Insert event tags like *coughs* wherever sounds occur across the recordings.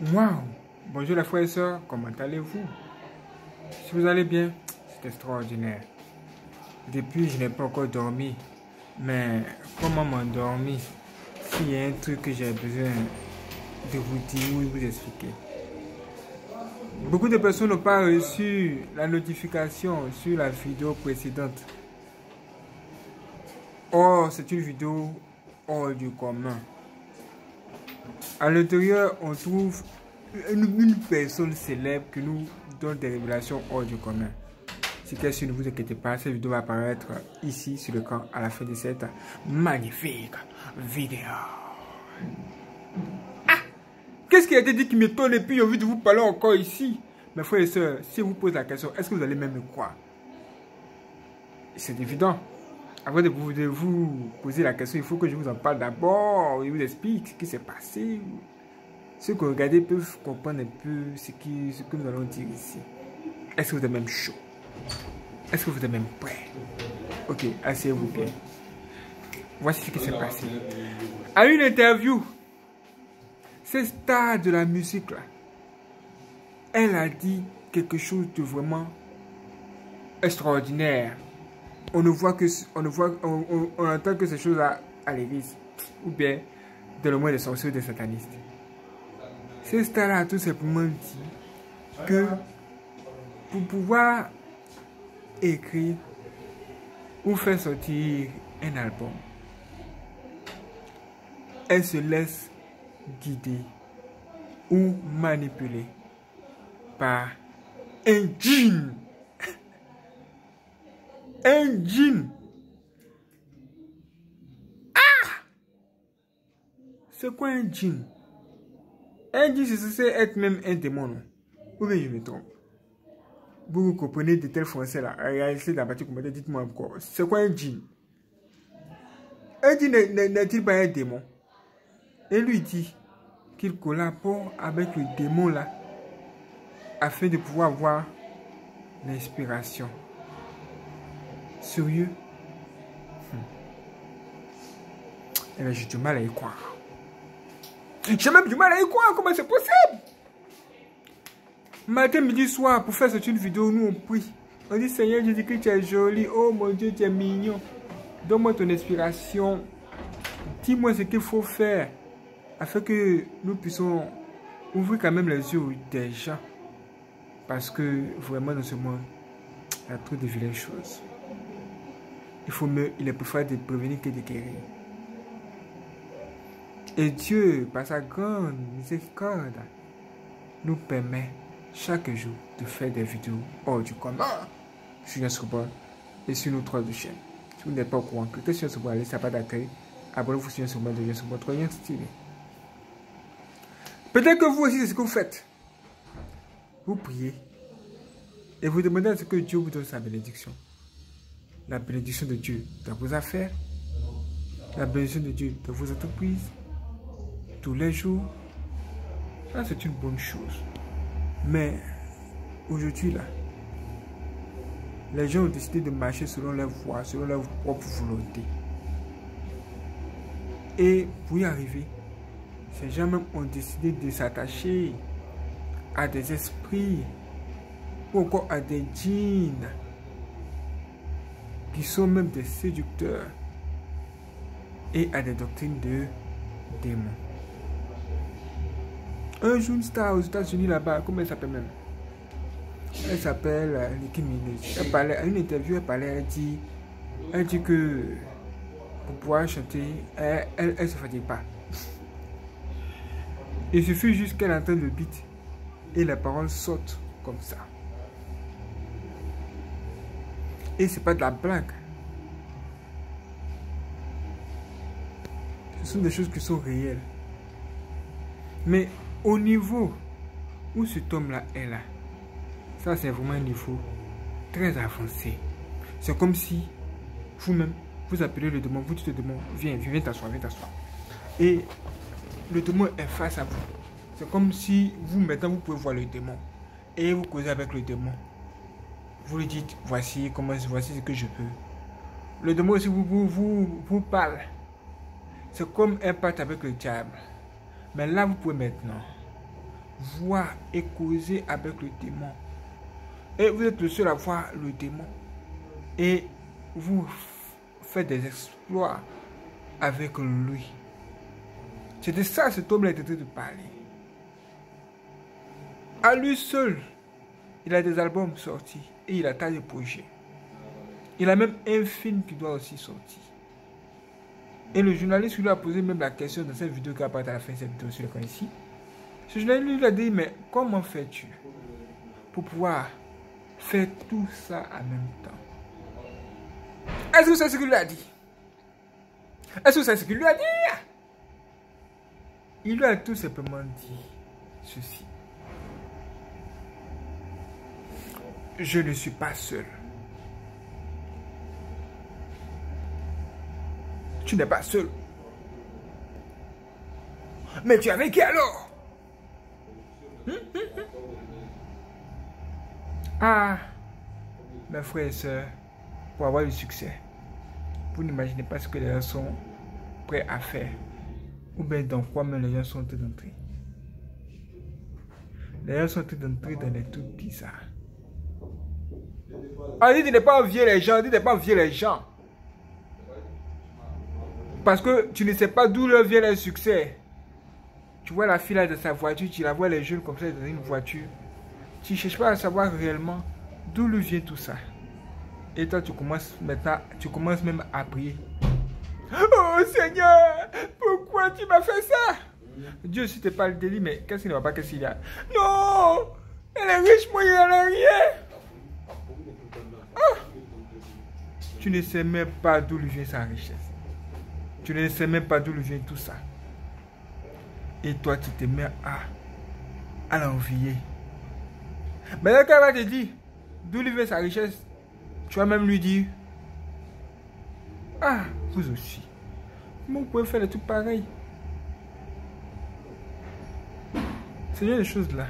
Waouh Bonjour les frères et sœurs, comment allez-vous? Si vous allez bien, c'est extraordinaire. Depuis, je n'ai pas encore dormi. Mais comment m'endormir S'il y a un truc que j'ai besoin de vous dire ou de vous expliquer? Beaucoup de personnes n'ont pas reçu la notification sur la vidéo précédente. Or, c'est une vidéo hors du commun. À l'intérieur, on trouve une, personne célèbre qui nous donne des révélations hors du commun. Si question ne vous inquiétez pas, cette vidéo va apparaître ici sur le camp à la fin de cette magnifique vidéo. Ah Qu'est-ce qui a été dit qui m'étonne et puis j'ai envie de vous parler encore ici? Mes frères et sœurs, si vous posez la question, est-ce que vous allez même me croire? C'est évident. Avant de vous, vous poser la question, il faut que je vous en parle d'abord et vous explique ce qui s'est passé. Ceux qui regardent peuvent comprendre un peu ce, ce que nous allons dire ici. Est-ce que vous êtes même chaud? Est-ce que vous êtes même prêt Ok, asseyez-vous bien. Voici ce qui s'est passé. À une interview, cette star de la musique là, elle a dit quelque chose de vraiment extraordinaire. On ne voit que, on ne voit, on, entend que ces choses-là à l'église, ou bien dans le monde des sorciers des satanistes. Cette star a tout simplement dit que pour pouvoir écrire ou faire sortir un album, elle se laisse guider ou manipuler par un djinn. Un djinn. Ah! C'est quoi un djinn? Un djinn, c'est être même un démon, non? Ou je me trompe? Vous, comprenez de tels français là. Dans la partie commentaire, dites-moi encore. C'est quoi un djinn? Un djinn n'est-il pas un démon? Et lui dit qu'il collabore avec le démon là afin de pouvoir avoir l'inspiration. Sérieux hmm. Eh bien, j'ai du mal à y croire. J'ai même du mal à y croire. Comment c'est possible? Matin, midi, soir, pour faire cette vidéo, nous on prie. On dit Seigneur Jésus-Christ, tu es joli. Oh mon Dieu, tu es mignon. Donne-moi ton inspiration. Dis-moi ce qu'il faut faire afin que nous puissions ouvrir quand même les yeux des gens. Parce que vraiment dans ce monde, il y a trop de vilaines choses. Il faut mieux, il est préférable de prévenir que de guérir. Et Dieu, par sa grande miséricorde, nous permet chaque jour de faire des vidéos hors du commun sur notre et sur nos trois chaînes. Si vous n'êtes pas au courant, cliquez sur ce laissez pas d'accueil, abonnez-vous sur ce de Yasuba, trop bien stylé. Peut-être que vous aussi, c'est ce que vous faites. Vous priez et vous demandez à ce que Dieu vous donne sa bénédiction. La bénédiction de Dieu dans vos affaires, la bénédiction de Dieu dans vos entreprises, tous les jours. Ça, c'est une bonne chose. Mais aujourd'hui, là, les gens ont décidé de marcher selon leur voie, selon leur propre volonté. Et pour y arriver, ces gens même ont décidé de s'attacher à des esprits ou encore à des djinns qui sont même des séducteurs et à des doctrines de démons. Un jour, une star aux États-Unis là-bas, comment elle s'appelle même? Elle s'appelle euh, Nicki Minaj. Elle parlait, à une interview, elle parlait, elle dit, elle dit que pour pouvoir chanter, elle ne se fatigue pas. Il suffit juste qu'elle entende le beat et les paroles sautent comme ça. Et c'est pas de la blague. Ce sont des choses qui sont réelles. Mais au niveau où cet homme-là est là, ça c'est vraiment un niveau très avancé. C'est comme si vous-même, vous appelez le démon, vous dites au démon, viens, viens, viens t'asseoir, viens t'asseoir. Et le démon est face à vous. C'est comme si vous, maintenant, vous pouvez voir le démon. Et vous causez avec le démon. Vous lui dites, voici comment, voici ce que je peux. Le démon aussi vous, vous, vous, parle. C'est comme un pacte avec le diable. Mais là, vous pouvez maintenant voir et causer avec le démon. Et vous êtes le seul à voir le démon. Et vous faites des exploits avec lui. C'était ça cet homme-là de parler. À lui seul, il a des albums sortis et il a tas de projets. Il a même un film qui doit aussi sortir. Et le journaliste lui a posé même la question dans cette vidéo qui apparaît à la fin de cette vidéo sur le ici. Ce journaliste lui a dit, mais comment fais-tu pour pouvoir faire tout ça en même temps? Est-ce que c'est ce qu'il lui a dit? Est-ce que c'est ce qu'il lui a dit? Il lui a tout simplement dit ceci. Je ne suis pas seul. Tu n'es pas seul. Mais tu es avec qui alors? Hum. Ah, mes frères et sœurs, pour avoir du succès, vous n'imaginez pas ce que les gens sont prêts à faire, ou bien dans quoi même les gens sont en train d'entrer. Les gens sont en train d'entrer dans les trucs bizarres. Ah, dit de ne pas envier les gens, dit de ne pas envier les gens. Parce que tu ne sais pas d'où leur vient le succès. Tu vois la fille là de sa voiture, tu la vois les jeunes comme ça dans une voiture. Tu ne cherches pas à savoir réellement d'où lui vient tout ça. Et toi, tu commences maintenant, tu commences même à prier. Oh Seigneur, pourquoi tu m'as fait ça? Dieu, si tu pas le délit, mais qu'est-ce qu'il ne va pas, qu'est-ce qu'il y a? Non Elle est riche, moi, il n'en a rien. Tu ne sais même pas d'où lui vient sa richesse. Tu ne sais même pas d'où vient tout ça. Et toi, tu te mets à, à l'envier. Mais là, quand elle va te dire d'où vient sa richesse, tu vas même lui dire Ah, vous aussi. Vous pouvez faire des trucs pareils Ce genre de choses-là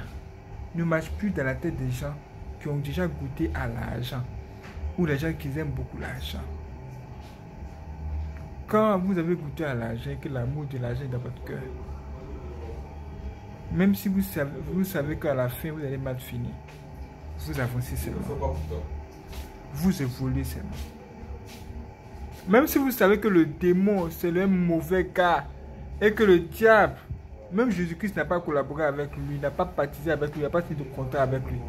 ne marchent plus dans la tête des gens qui ont déjà goûté à l'argent ou les gens qui aiment beaucoup l'argent. Quand vous avez goûté à l'argent, que l'amour de l'argent est dans votre cœur, même si vous savez, vous savez qu'à la fin, vous allez mal finir, vous avancez seulement. Vous évoluez seulement. Même si vous savez que le démon, c'est le mauvais gars, et que le diable, même Jésus-Christ n'a pas collaboré avec lui, n'a pas baptisé avec lui, n'a pas signé de contrat avec lui,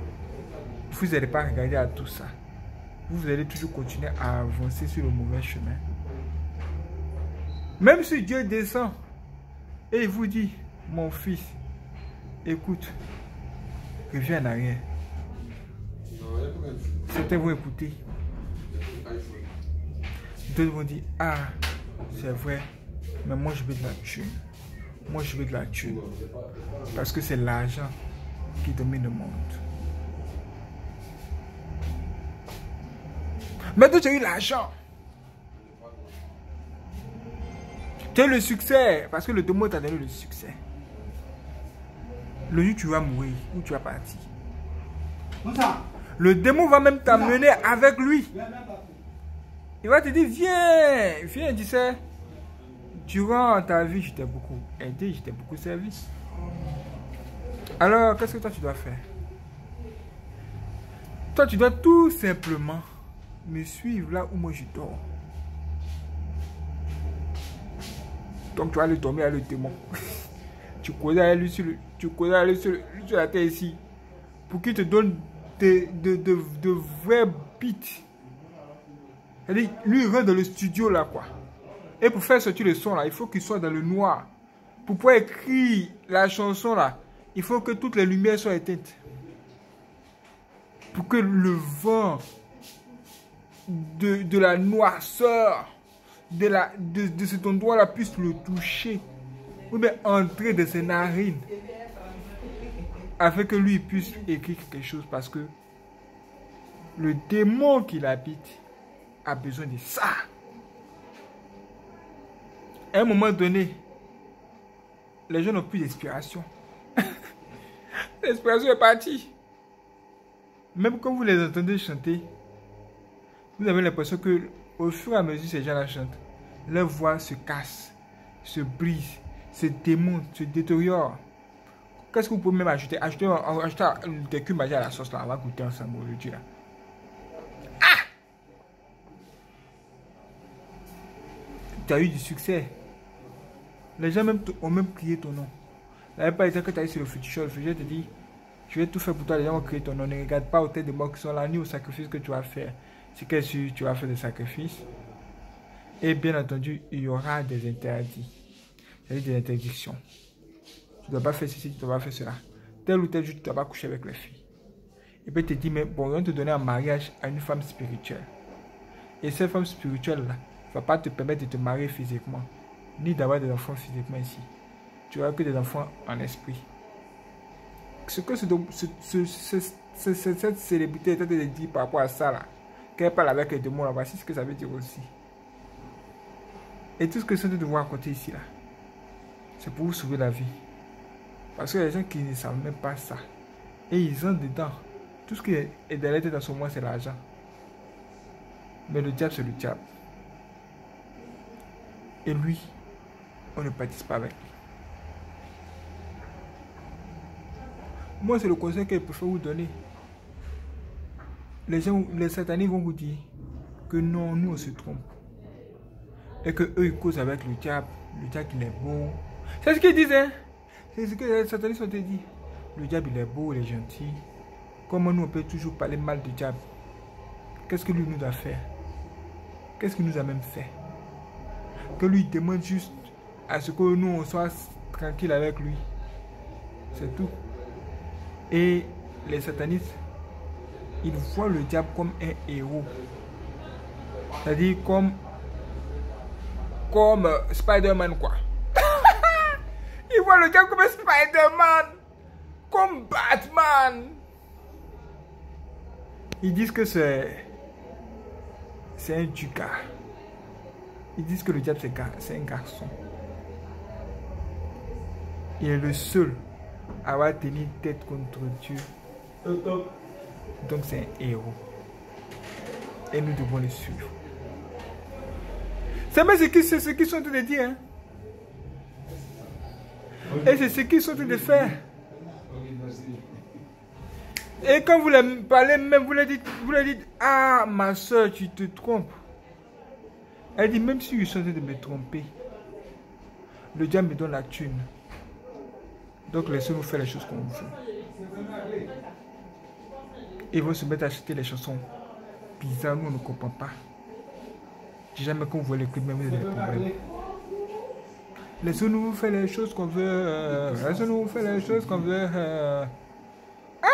vous n'allez pas regarder à tout ça. Vous allez toujours continuer à avancer sur le mauvais chemin. Même si Dieu descend et il vous dit, mon fils, écoute, reviens en arrière. Certains vont écouter. D'autres vont dire, ah, c'est vrai, mais moi je veux de la thune. Moi je veux de la thune. Parce que c'est l'argent qui domine le monde. Maintenant tu as eu l'argent. Tu as le succès, parce que le démon t'a donné le succès. Le jour tu vas mourir, ou tu vas partir. Le démon va même t'amener avec lui. Il va te dire, viens, viens, tu sais. Durant ta vie, je t'ai beaucoup aidé, je t'ai beaucoup servi. Alors, qu'est-ce que toi tu dois faire? Toi, tu dois tout simplement me suivre là où moi je dors. Donc tu vas aller dormir avec le démon. *laughs* tu connais à lui sur, tu connais sur, la terre ici. Pour qu'il te donne de, de, de, de vrais beats. Lui, il rentre dans le studio là, quoi. Et pour faire sortir le son là, il faut qu'il soit dans le noir. Pour pouvoir écrire la chanson là, il faut que toutes les lumières soient éteintes. Pour que le vent de, de la noirceur de, la, de, de cet endroit-là puisse le toucher ou bien entrer dans ses narines afin que lui puisse écrire quelque chose parce que le démon qui l'habite a besoin de ça. À un moment donné, les gens n'ont plus d'inspiration. L'inspiration *laughs* est partie. Même quand vous les entendez chanter, vous avez l'impression que au fur et à mesure ces gens-là chantent, leur voix se casse, se brise, se démonte, se détériore. Qu'est-ce que vous pouvez même ajouter? Ajouter, ajouter des à la sauce là. On va goûter ensemble aujourd'hui là. Ah Tu as eu du succès. Les gens même ont même crié ton nom. Là, par exemple, que tu as eu sur le futur, le futur te dit Je vais tout faire pour toi. Les gens vont crier ton nom. Ne regarde pas au tête de moi qui sont là, ni au sacrifice que tu vas faire. C'est que tu vas faire des sacrifices. Et bien entendu, il y aura des interdits. C'est-à-dire des interdictions. Tu ne dois pas faire ceci, tu ne dois pas faire cela. Tel ou tel jour, tu ne dois pas coucher avec les filles. Et puis te dit, mais bon, on va te donner un mariage à une femme spirituelle. Et cette femme spirituelle-là ne va pas te permettre de te marier physiquement, ni d'avoir des enfants physiquement ici. Tu n'auras que des enfants en esprit. Ce que cette célébrité est en train de dire par rapport à ça, là, qu'elle parle avec les démons, là, voici ce que ça veut dire aussi. Et tout ce que suis de vous raconter ici, là, c'est pour vous sauver la vie. Parce que les gens qui ne savent même pas ça, et ils ont dedans, tout ce qui est tête dans ce moment, c'est l'argent. Mais le diable, c'est le diable. Et lui, on ne participe pas avec lui. Moi, c'est le conseil que je préfère vous donner. Les sataniques vont vous dire que non, nous, on se trompe et que eux ils causent avec le diable, le diable il est beau. C'est ce qu'ils disent, hein? C'est ce que les satanistes ont dit. Le diable il est beau, il est gentil. Comment nous on peut toujours parler mal du diable Qu'est-ce que lui nous a fait? Qu'est-ce qu'il nous a même fait? Que lui demande juste à ce que nous on soit tranquille avec lui. C'est tout. Et les satanistes, ils voient le diable comme un héros. C'est-à-dire comme comme euh, Spider-Man, quoi. *laughs* Il voit le gars comme Spider-Man. Comme Batman. Ils disent que c'est. C'est un ducat. Ils disent que le diable, c'est un garçon. Il est le seul à avoir tenu tête contre Dieu. Donc c'est un héros. Et nous devons le suivre. C'est ce qu'ils ce sont en train de dire. Hein. Et c'est ce qu'ils sont en train de faire. Et quand vous les parlez même, vous leur dites, vous dites, ah ma soeur, tu te trompes. Elle dit, même si je suis en train de me tromper, le diable me donne la thune. Donc laissez-nous faire les choses qu'on veut. Ils vont se mettre à acheter les chansons bizarres, nous on ne comprend pas jamais qu'on voit les clips, même des problèmes. Laissez-nous faire les choses qu'on veut. Euh, laissez-nous faire les choses qu'on veut. Euh. Ah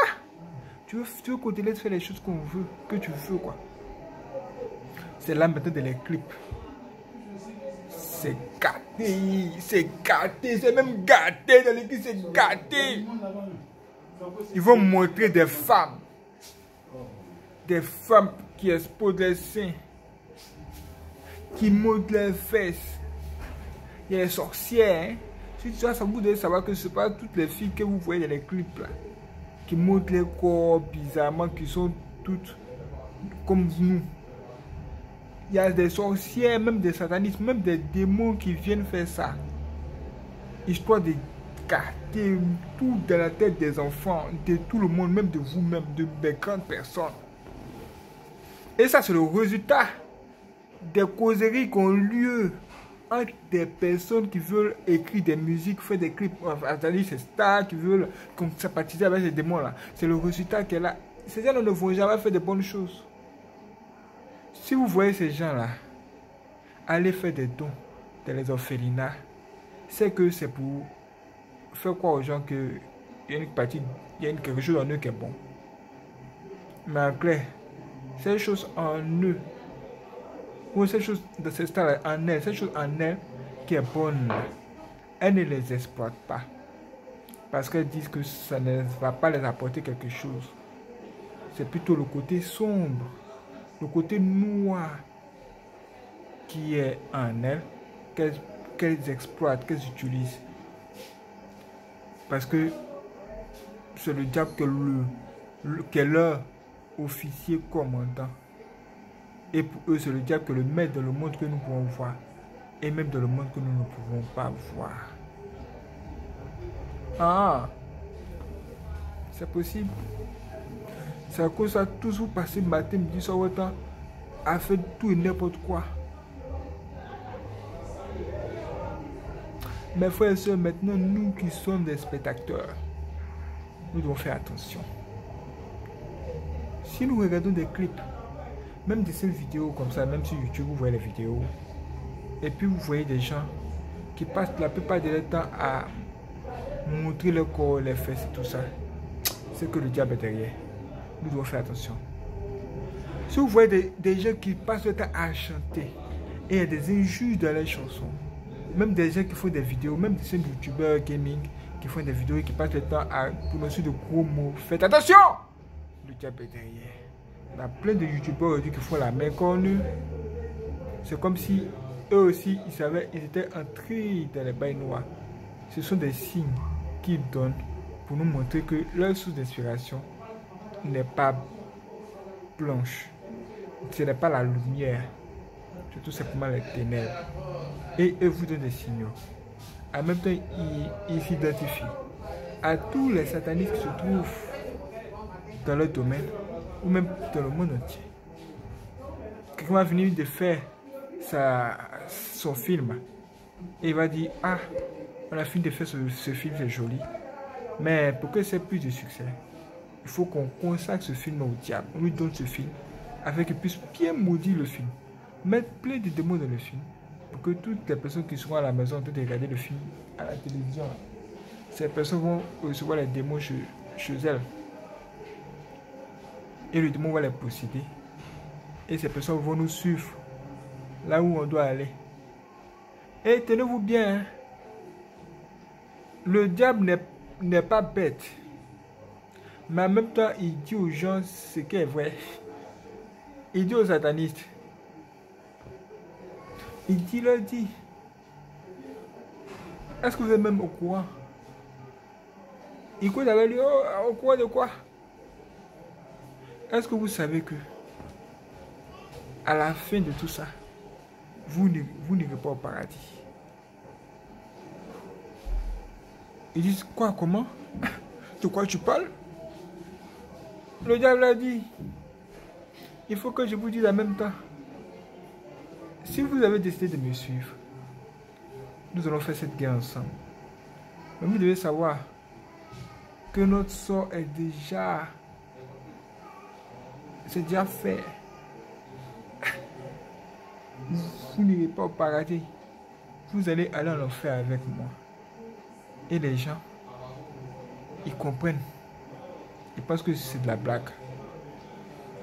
Tu veux, tu veux qu'on te laisse faire les choses qu'on veut, que tu veux, quoi. C'est là maintenant de les clips. C'est gâté, c'est gâté, c'est même gâté dans l'église, c'est gâté. Ils vont montrer des femmes. Des femmes qui exposent les seins qui montrent les fesses. Il y a les sorcières. Hein. Si tu as ça, vous devez savoir que ce n'est pas toutes les filles que vous voyez dans les clips là, qui montrent les corps bizarrement, qui sont toutes comme nous. Il y a des sorcières, même des satanistes, même des démons qui viennent faire ça. Histoire de gâter tout dans la tête des enfants, de tout le monde, même de vous-même, de des grandes personnes. Et ça, c'est le résultat des causeries qui ont lieu entre des personnes qui veulent écrire des musiques, faire des clips, c'est-à-dire ces stars qui veulent sympathiser avec ces démons-là. C'est le résultat qu'elle a. Ces gens ne vont jamais faire de bonnes choses. Si vous voyez ces gens-là aller faire des dons dans les orphelinats, c'est que c'est pour faire croire aux gens qu'il y a une partie, y a quelque chose en eux qui est bon. Mais en clair, ces choses en eux ou cette chose de ce stade en elle, cette chose en elle qui est bonne, elle ne les exploite pas. Parce qu'elles disent que ça ne va pas les apporter quelque chose. C'est plutôt le côté sombre, le côté noir qui est en elles, qu'elles exploitent, qu'elles utilisent. Parce que c'est le diable que le, est leur officier commandant. Et pour eux, c'est le diable que le met dans le monde que nous pouvons voir. Et même dans le monde que nous ne pouvons pas voir. Ah, C'est possible. C'est à cause ça, toujours passé matin, midi, soir, autant, a fait tout et n'importe quoi. Mes frères et sœurs, maintenant, nous qui sommes des spectateurs, nous devons faire attention. Si nous regardons des clips, même des seules vidéos comme ça, même sur YouTube, vous voyez les vidéos, et puis vous voyez des gens qui passent la plupart de leur temps à montrer le corps, les fesses et tout ça, c'est que le diable est derrière. Nous devons faire attention. Si vous voyez des, gens qui passent le temps à chanter et il y a des injures dans les chansons, même des gens qui font des vidéos, même des youtubeurs gaming qui font des vidéos et qui passent le temps à prononcer de gros mots, faites attention! Derrière. Il y a plein de youtubeurs qui font la main connue. C'est comme si eux aussi, ils savaient, ils étaient entrés dans les bails noirs. Ce sont des signes qu'ils donnent pour nous montrer que leur source d'inspiration n'est pas blanche. Ce n'est pas la lumière. C'est tout simplement les ténèbres. Et eux vous donnent des signaux. En même temps, ils s'identifient à tous les satanistes qui se trouvent dans leur domaine ou même dans le monde entier. Quelqu'un va venir de faire son film et il va dire Ah, on a fini de faire ce, film, c'est joli. Mais pour que c'est plus de succès, il faut qu'on consacre ce film au diable. On lui donne ce film afin qu'il puisse bien maudire le film. Mettre plein de démons dans le film pour que toutes les personnes qui seront à la maison en train de regarder le film à la télévision, ces personnes vont recevoir les démons chez elles. Et le démon va les posséder. Et ces personnes vont nous suivre là où on doit aller. Et tenez-vous bien, hein. le diable n'est pas bête. Mais en même temps, il dit aux gens ce qui est vrai. Il dit aux satanistes. Il dit, leur dit. Est-ce que vous êtes même au courant? Il cause avec lui, au courant de quoi? Est-ce que vous savez que à la fin de tout ça, vous n'irez pas au paradis? Ils disent, quoi, comment? *coughs* De quoi tu parles? Le diable a dit, il faut que je vous dise en même temps, si vous avez décidé de me suivre, nous allons faire cette guerre ensemble. Mais vous devez savoir que notre sort est déjà, c'est déjà fait. Vous n'irez pas au paradis. Vous allez aller en enfer avec moi. Et les gens, ils comprennent. Ils pensent que c'est de la blague.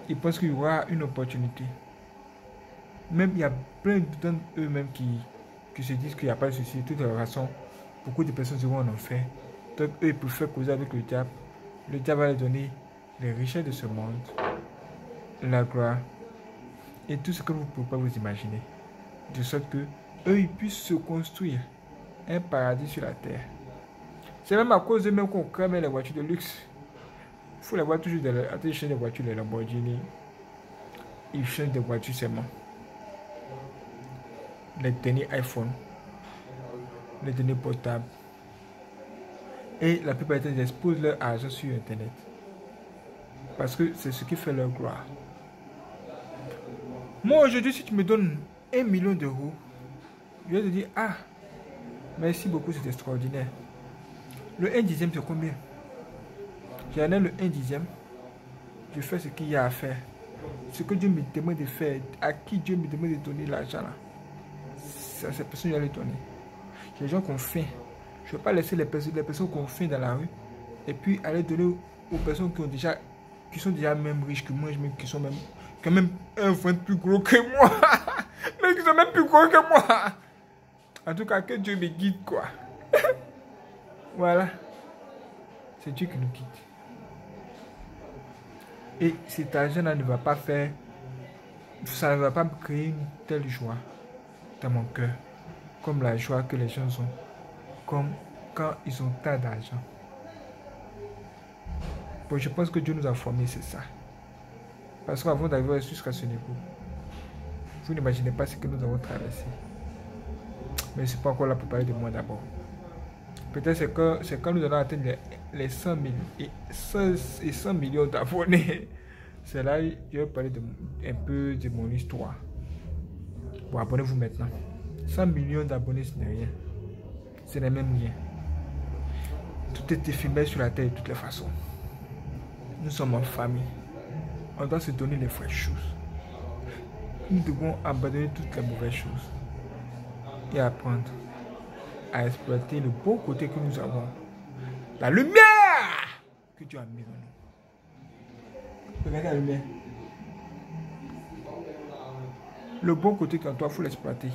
Ils pensent qu'il y aura une opportunité. Même il y a plein d'entre eux-mêmes qui, qui se disent qu'il n'y a pas de souci. De toute façon, beaucoup de personnes seront en enfer. Donc eux, ils préfèrent causer avec le diable. Le diable va leur donner les richesses de ce monde, la gloire et tout ce que vous ne pouvez pas vous imaginer. De sorte que eux, ils puissent se construire un paradis sur la terre. C'est même à cause de même qu'on crame les voitures de luxe. Il faut les voir toujours la, des voitures, les Lamborghini. Ils changent de voitures seulement. Les derniers iPhone, les derniers portables. Et la plupart des ils exposent leur argent sur Internet. Parce que c'est ce qui fait leur gloire. Moi, aujourd'hui, si tu me donnes un million d'euros, je vais te dire, ah, merci beaucoup, c'est extraordinaire. Le 1 dixième, c'est combien? J'en ai le 1 dixième. Je fais ce qu'il y a à faire. Ce que Dieu me demande de faire, à qui Dieu me demande de donner l'argent là. C'est à cette personne que je vais donner. Les gens qui ont faim. Je ne vais pas laisser les personnes, les personnes qui ont faim dans la rue et puis aller donner aux personnes qui ont déjà qui sont déjà même riches que moi, qui sont même quand même un ventre plus gros que moi. *laughs* Mais qui sont même plus gros que moi. En tout cas, que Dieu me guide, quoi. *laughs* voilà. C'est Dieu qui nous guide. Et cet argent-là ne va pas faire, ça ne va pas créer une telle joie dans mon cœur, comme la joie que les gens ont, comme quand ils ont tant d'argent. Bon, je pense que Dieu nous a formés, c'est ça. Parce qu'avant d'arriver jusqu'à ce niveau, vous n'imaginez pas ce que nous avons traversé. Mais ce n'est pas encore là pour parler de moi d'abord. Peut-être c'est quand, c'est quand nous allons atteindre les, 100, 000 et 100, millions d'abonnés. *laughs* C'est là que je vais parler un peu de mon histoire. Bon, abonnez-vous maintenant. 100 millions d'abonnés, ce n'est rien. Ce n'est même rien. Tout était filmé sur la terre de toutes les façons. Nous sommes en famille. On doit se donner les vraies choses. Nous devons abandonner toutes les mauvaises choses et apprendre à exploiter le beau côté que nous avons. La lumière que tu as mis en nous. Regardez la lumière. Le bon côté qu'en toi, il faut l'exploiter.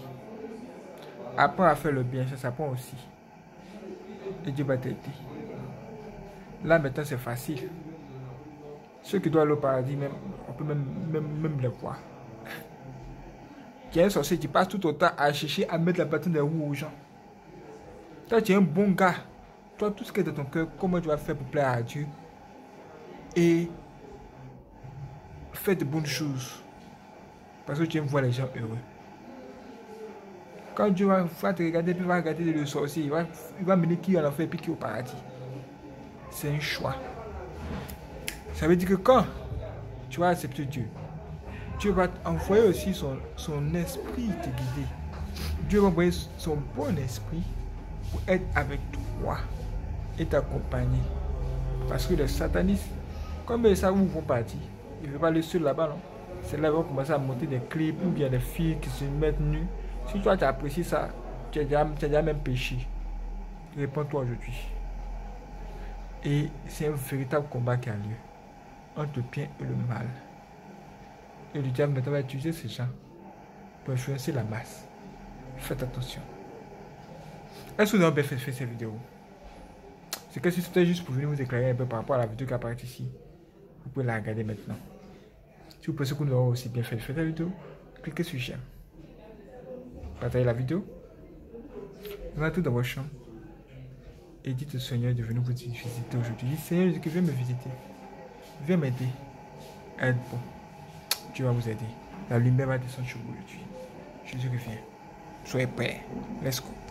Apprends à faire le bien, ça s'apprend aussi. Et Dieu va t'aider. Là maintenant c'est facile. Ceux qui doivent aller au paradis, on peut même, même, même les voir. *laughs* Y a un sorcier qui passe tout temps à chercher à mettre la bâton des roues aux gens. Toi, tu es un bon gars. Toi, tout ce qui est dans ton cœur, comment tu vas faire pour plaire à Dieu et faire de bonnes choses? Parce que tu aimes voir les gens heureux. Quand Dieu va, te regarder, puis va regarder le sorcier, il va, il va mener qui en enfer puis qui au paradis? C'est un choix. Ça veut dire que quand tu vas accepter Dieu, Dieu va envoyer aussi son, son esprit te guider. Dieu va envoyer son bon esprit pour être avec toi et t'accompagner. Parce que les satanistes, comme ils savent où vont partir, ils ne vont pas aller seul là-bas, non? C'est là qu'ils vont commencer à monter des clips ou bien des filles qui se mettent nues. Si toi tu apprécies ça, tu as déjà, même péché. Réponds-toi aujourd'hui. Et c'est un véritable combat qui a lieu entre le bien et le mal. Et le diable maintenant va utiliser ces gens pour influencer la masse. Faites attention. Est-ce que vous avez bien fait, fait cette vidéo? C'est que si c'était juste pour venir vous éclairer un peu par rapport à la vidéo qui apparaît ici, vous pouvez la regarder maintenant. Si vous pensez que nous avons aussi bien fait, la vidéo, cliquez sur j'aime. Partagez la vidéo. Rentrez dans votre chambre et dites au Seigneur de venir vous visiter aujourd'hui. Seigneur, je viens me visiter. Viens m'aider bon. Dieu va vous aider. La lumière va descendre sur vous aujourd'hui. Jésus revient. Soyez prêts. Let's go.